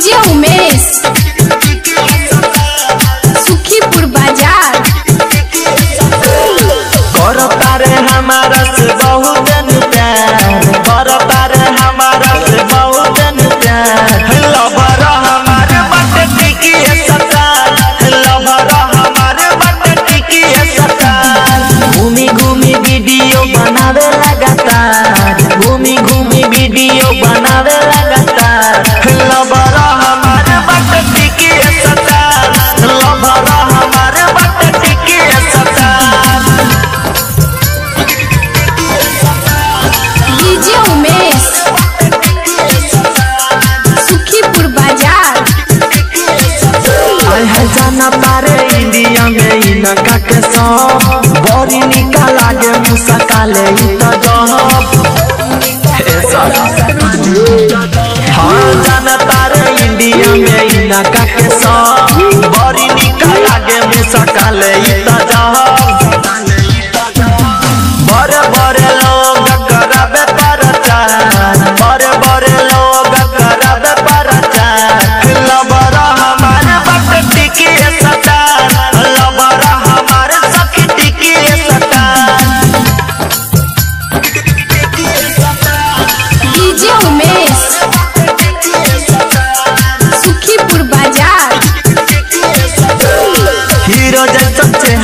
DJ Umesh. Sukhipur बाज़ार। कर हमारा के सब बड़ी निका लागे मुसा काले ई तो जब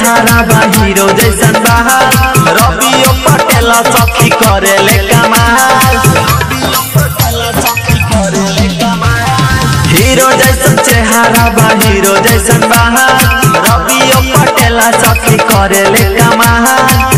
जैसन चेहरा बा हीरो जैसन बहार रबियो पटेल सखी करे ले कमाल। हीरो जैसन चेहरा बा जैसन बाहर रबियो पटेल सखी करे ले कमाल।